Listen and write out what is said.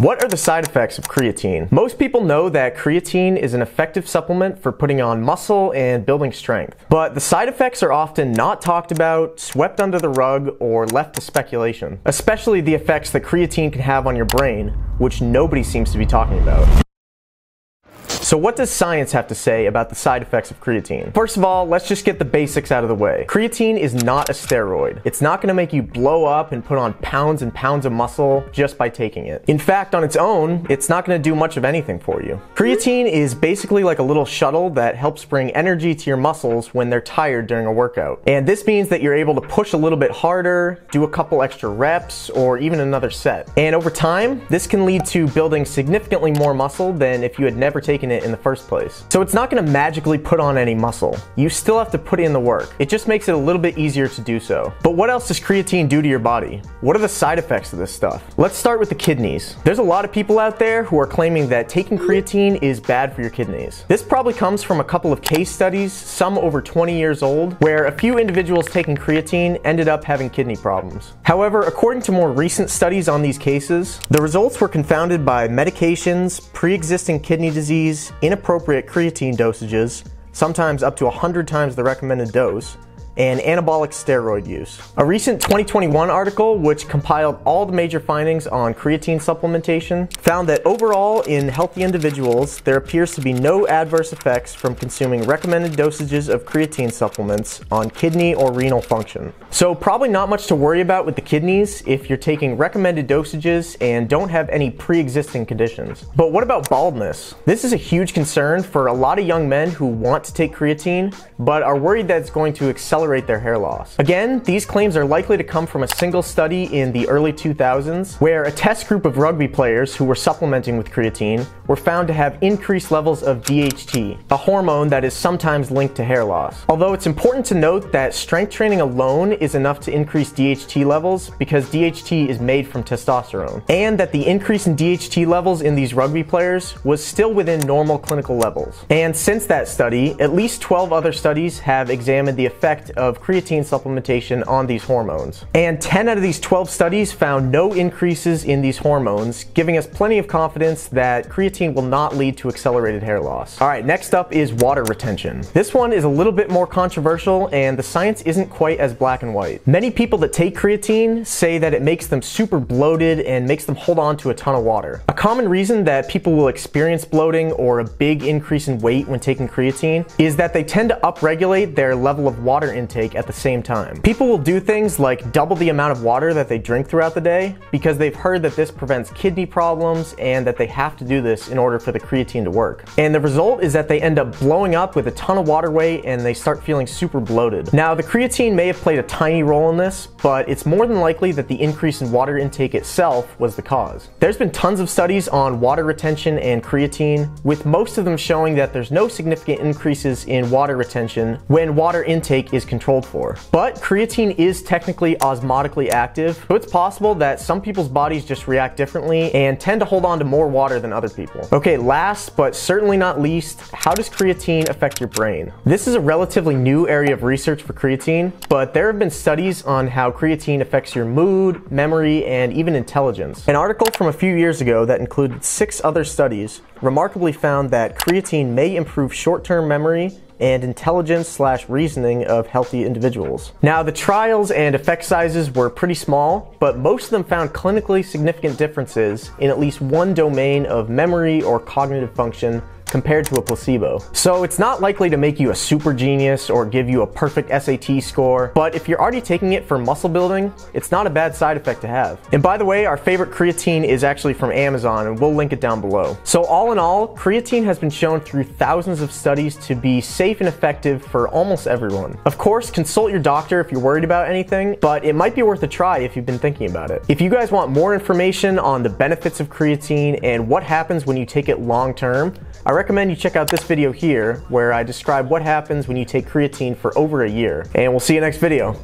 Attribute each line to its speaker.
Speaker 1: What are the side effects of creatine? Most people know that creatine is an effective supplement for putting on muscle and building strength. But the side effects are often not talked about, swept under the rug, or left to speculation. Especially the effects that creatine can have on your brain, which nobody seems to be talking about. So what does science have to say about the side effects of creatine? First of all, let's just get the basics out of the way. Creatine is not a steroid. It's not gonna make you blow up and put on pounds and pounds of muscle just by taking it. In fact, on its own, it's not gonna do much of anything for you. Creatine is basically like a little shuttle that helps bring energy to your muscles when they're tired during a workout. And this means that you're able to push a little bit harder, do a couple extra reps, or even another set. And over time, this can lead to building significantly more muscle than if you had never taken it it in the first place. So it's not gonna magically put on any muscle. You still have to put in the work. It just makes it a little bit easier to do so. But what else does creatine do to your body? What are the side effects of this stuff? Let's start with the kidneys. There's a lot of people out there who are claiming that taking creatine is bad for your kidneys. This probably comes from a couple of case studies, some over 20 years old, where a few individuals taking creatine ended up having kidney problems. However, according to more recent studies on these cases, the results were confounded by medications, pre-existing kidney disease, inappropriate creatine dosages, sometimes up to 100 times the recommended dose, and anabolic steroid use. A recent 2021 article, which compiled all the major findings on creatine supplementation, found that overall in healthy individuals, there appears to be no adverse effects from consuming recommended dosages of creatine supplements on kidney or renal function. So probably not much to worry about with the kidneys if you're taking recommended dosages and don't have any pre-existing conditions. But what about baldness? This is a huge concern for a lot of young men who want to take creatine, but are worried that it's going to accelerate accelerate their hair loss. Again, these claims are likely to come from a single study in the early 2000s where a test group of rugby players who were supplementing with creatine were found to have increased levels of DHT, a hormone that is sometimes linked to hair loss. Although it's important to note that strength training alone is enough to increase DHT levels because DHT is made from testosterone, and that the increase in DHT levels in these rugby players was still within normal clinical levels. And since that study, at least 12 other studies have examined the effect of creatine supplementation on these hormones. And 10 out of these 12 studies found no increases in these hormones, giving us plenty of confidence that creatine will not lead to accelerated hair loss. All right, next up is water retention. This one is a little bit more controversial and the science isn't quite as black and white. Many people that take creatine say that it makes them super bloated and makes them hold on to a ton of water. A common reason that people will experience bloating or a big increase in weight when taking creatine is that they tend to upregulate their level of water intake at the same time. People will do things like double the amount of water that they drink throughout the day because they've heard that this prevents kidney problems and that they have to do this in order for the creatine to work. And the result is that they end up blowing up with a ton of water weight and they start feeling super bloated. Now, the creatine may have played a tiny role in this, but it's more than likely that the increase in water intake itself was the cause. There's been tons of studies on water retention and creatine, with most of them showing that there's no significant increases in water retention when water intake is controlled for. But creatine is technically osmotically active, so it's possible that some people's bodies just react differently and tend to hold on to more water than other people. Okay, last but certainly not least, how does creatine affect your brain? This is a relatively new area of research for creatine, but there have been studies on how creatine affects your mood, memory, and even intelligence. An article from a few years ago that included six other studies remarkably found that creatine may improve short-term memory and intelligence slash reasoning of healthy individuals. Now, the trials and effect sizes were pretty small, but most of them found clinically significant differences in at least one domain of memory or cognitive function compared to a placebo. So it's not likely to make you a super genius or give you a perfect SAT score, but if you're already taking it for muscle building, it's not a bad side effect to have. And by the way, our favorite creatine is actually from Amazon and we'll link it down below. So all in all, creatine has been shown through thousands of studies to be safe and effective for almost everyone. Of course, consult your doctor if you're worried about anything, but it might be worth a try if you've been thinking about it. If you guys want more information on the benefits of creatine and what happens when you take it long term, I recommend you check out this video here where I describe what happens when you take creatine for over a year. And we'll see you next video.